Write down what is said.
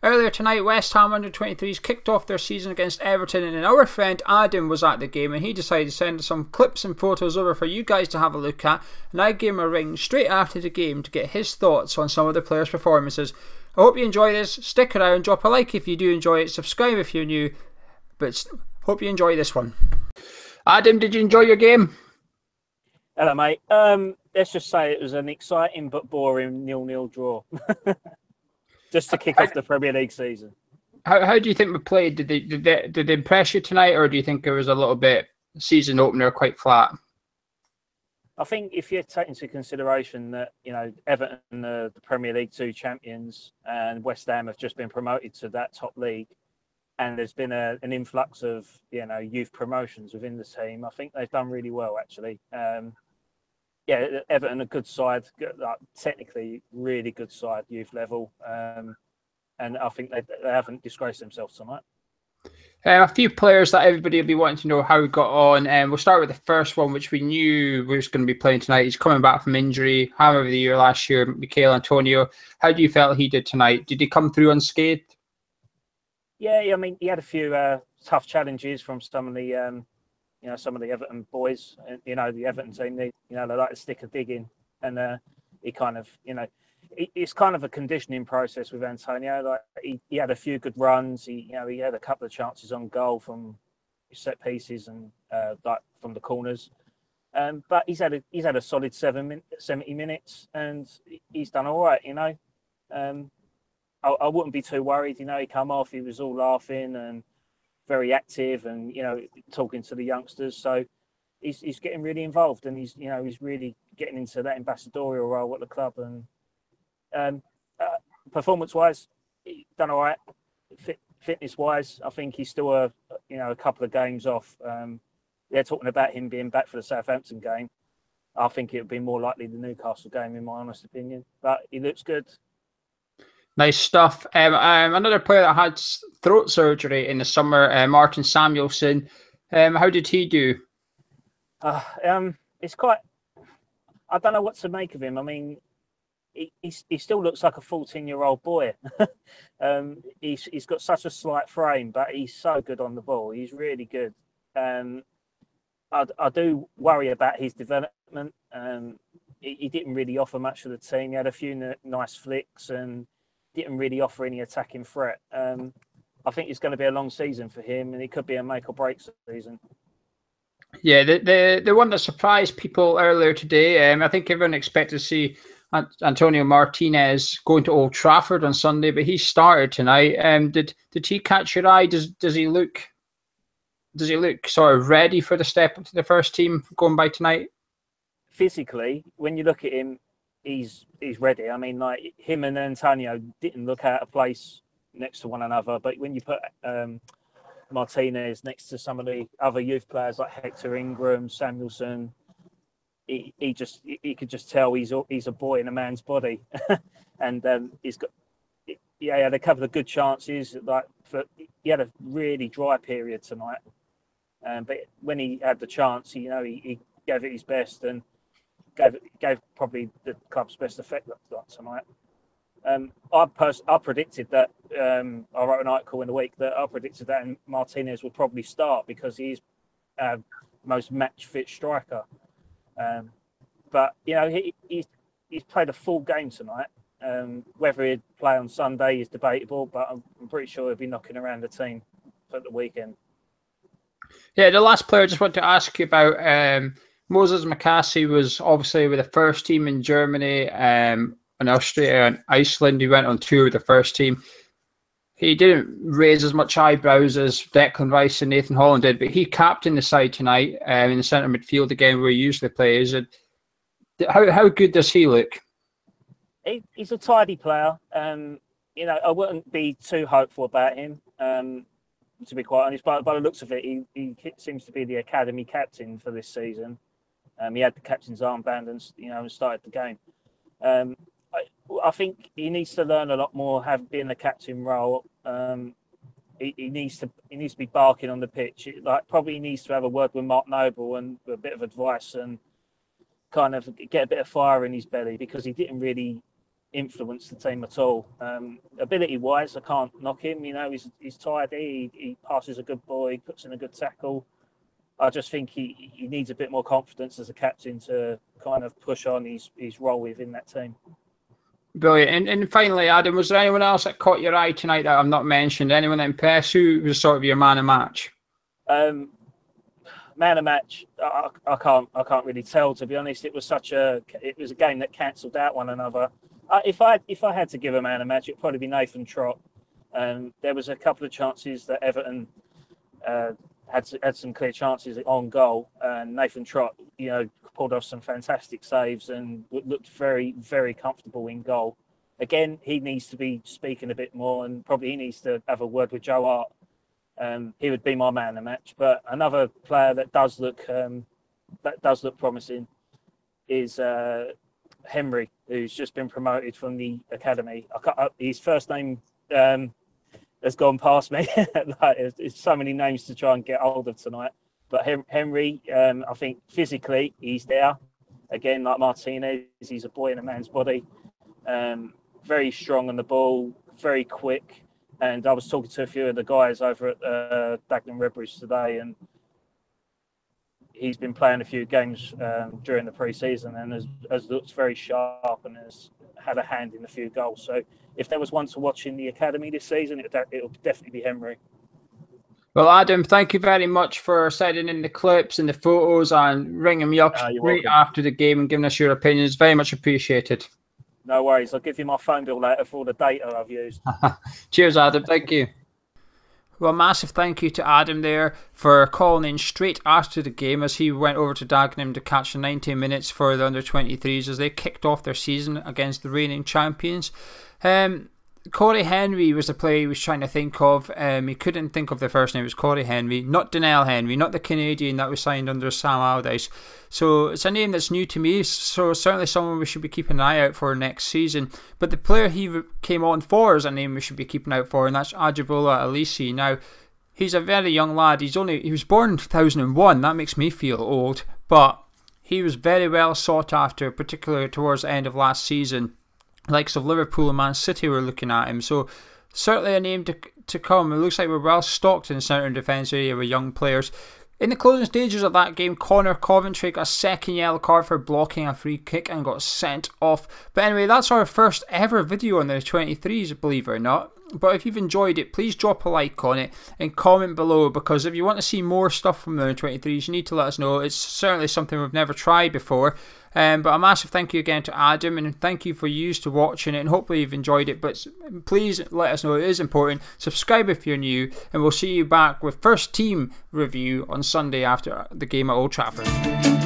Earlier tonight, West Ham under 23s kicked off their season against Everton, and our friend Adam was at the game and he decided to send some clips and photos over for you guys to have a look at. And I gave him a ring straight after the game to get his thoughts on some of the players' performances. I hope you enjoy this. Stick around, drop a like if you do enjoy it, subscribe if you're new, but hope you enjoy this one. Adam, did you enjoy your game? Hello, mate. Um, let's just say it was an exciting but boring nil-nil draw. just to kick off the Premier League season. How, how do you think we played? Did they, did they did they impress you tonight, or do you think it was a little bit season opener quite flat? I think if you take into consideration that you know Everton, the, the Premier League two champions, and West Ham have just been promoted to that top league, and there's been a, an influx of you know youth promotions within the team. I think they've done really well actually. Um, yeah, Everton a good side, like, technically really good side, youth level, um, and I think they, they haven't disgraced themselves tonight. Um, a few players that everybody will be wanting to know how we got on, and um, we'll start with the first one, which we knew was going to be playing tonight. He's coming back from injury, hammer of the year last year, Michail Antonio. How do you felt he did tonight? Did he come through unscathed? Yeah, I mean, he had a few uh, tough challenges from some of the um, you know, some of the Everton boys, uh, you know, the Everton team, they, you know, they like to stick a dig in. And uh, he kind of, you know, it's kind of a conditioning process with Antonio. Like he, he had a few good runs. He, you know, he had a couple of chances on goal from set pieces and uh, like from the corners. Um, but he's had a he's had a solid seven min- 70 minutes and he's done all right, you know. Um, I, I wouldn't be too worried, you know. He come off, he was all laughing and very active and you know talking to the youngsters. So he's he's getting really involved and he's you know he's really getting into that ambassadorial role at the club and um, uh, performance wise, done all right. Fit, fitness wise, I think he's still a you know a couple of games off. Um, they're talking about him being back for the Southampton game. I think it would be more likely the Newcastle game, in my honest opinion. But he looks good. Nice stuff. Um, um, another player that had throat surgery in the summer, uh, Martin Samuelsen. Um, how did he do? Uh, um, it's quite. I don't know what to make of him. I mean, he, he still looks like a 14 year old boy. um, he's, he's got such a slight frame, but he's so good on the ball. He's really good. Um, I, I do worry about his development. Um, he, he, didn't really offer much for the team. He had a few n- nice flicks and didn't really offer any attacking threat. Um, I think it's going to be a long season for him, and it could be a make or break season. Yeah, the the, the one that surprised people earlier today, um, I think everyone expected to see Antonio Martinez going to Old Trafford on Sunday, but he started tonight. Um, did did he catch your eye? Does does he look does he look sort of ready for the step up to the first team going by tonight? Physically, when you look at him, he's he's ready. I mean, like him and Antonio didn't look out of place next to one another, but when you put um, Martinez next to some of the other youth players like Hector Ingram, Samuelsen, he, he just he could just tell he's he's a boy in a man's body, and um, he's got yeah he had a couple of good chances. Like for, he had a really dry period tonight, um, but when he had the chance, you know he, he gave it his best and gave gave probably the club's best effect tonight. Um, I pers- I predicted that um, I wrote an article in the week that I predicted that Martinez will probably start because he's most match fit striker. Um, but you know he, he's he's played a full game tonight. Um, whether he'd play on Sunday is debatable, but I'm, I'm pretty sure he'll be knocking around the team for the weekend. Yeah, the last player I just want to ask you about um, Moses Makasi was obviously with the first team in Germany um, and Austria and Iceland. He went on tour with the first team. He didn't raise as much eyebrows as Declan Rice and Nathan Holland did, but he captained the side tonight um, in the centre midfield again, where he usually plays. And how how good does he look? He, he's a tidy player. Um, you know, I wouldn't be too hopeful about him. Um, to be quite honest, but by the looks of it, he, he seems to be the academy captain for this season. Um, he had the captain's armband and you know started the game. Um, I, I, think he needs to learn a lot more, have been the captain role. Um, he, he, needs to he needs to be barking on the pitch. Like probably needs to have a word with Mark Noble and a bit of advice and kind of get a bit of fire in his belly because he didn't really influence the team at all. Um, ability wise, I can't knock him. You know, he's he's tidy. He, he passes a good ball. He puts in a good tackle. I just think he, he needs a bit more confidence as a captain to kind of push on his, his role within that team. Brilliant. And, and finally, Adam, was there anyone else that caught your eye tonight that I've not mentioned? Anyone that impressed Who was sort of your man of match? Um, man of match, I, I, can't I can't really tell to be honest. It was such a it was a game that cancelled out one another. Uh, if I if I had to give a man a match, it'd probably be Nathan Trott. Um, there was a couple of chances that Everton uh, had had some clear chances on goal, and Nathan Trott, you know, pulled off some fantastic saves and looked very very comfortable in goal. Again, he needs to be speaking a bit more, and probably he needs to have a word with Joe Hart. Um, he would be my man in the match. But another player that does look um, that does look promising is uh, Henry, who's just been promoted from the academy. I uh, his first name um, has gone past me. like, it's so many names to try and get hold of tonight. But Henry, um, I think physically he's there. Again, like Martinez, he's a boy in a man's body. Um, very strong on the ball, very quick. And I was talking to a few of the guys over at uh, Dagenham Redbridge today, and he's been playing a few games um, during the pre-season and has, has looked very sharp and has had a hand in a few goals. So if there was one to watch in the academy this season, it, it'll definitely be Henry. Well, Adam, thank you very much for sending in the clips and the photos and ringing me up uh, right after the game and giving us your opinions. Very much appreciated. No worries. I'll give you my phone bill later for all the data I've used. Cheers, Adam. Thank you. Well, massive thank you to Adam there for calling in straight after the game as he went over to Dagenham to catch the 90 minutes for the under 23s as they kicked off their season against the reigning champions. Um, Corey Henry was the player he was trying to think of. Um, he couldn't think of the first name. It was Corey Henry, not Doneil Henry, not the Canadian that was signed under Sam Allardyce. So it's a name that's new to me. So certainly someone we should be keeping an eye out for next season. But the player he came on for is a name we should be keeping out for, and that's Ajibola Alese. Now, he's a very young lad. He's only he was born in 2001. That makes me feel old, but he was very well sought after, particularly towards the end of last season likes of Liverpool and Man City were looking at him. So certainly a name to to come. It looks like we're well stocked in the centre and defence area with young players. In the closing stages of that game, Connor Coventry got a second yellow card for blocking a free kick and got sent off. But anyway, that's our first ever video on the 23s, believe it or not. But if you've enjoyed it, please drop a like on it and comment below because if you want to see more stuff from the 23s, you need to let us know. It's certainly something we've never tried before. Um, but a massive thank you again to Adam and thank you for you to watching it and hopefully you've enjoyed it. But please let us know it is important. Subscribe if you're new and we'll see you back with first team review on Sunday after the game at Old Trafford.